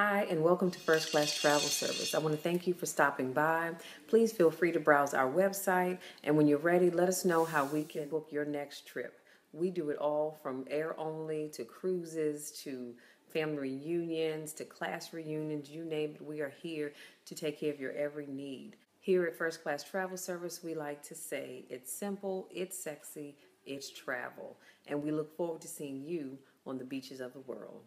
Hi, and welcome to First Class Travel Service. I want to thank you for stopping by. Please feel free to browse our website, and when you're ready, let us know how we can book your next trip. We do it all from air only to cruises to family reunions to class reunions, you name it, we are here to take care of your every need. Here at First Class Travel Service, we like to say it's simple, it's sexy, it's travel, and we look forward to seeing you on the beaches of the world.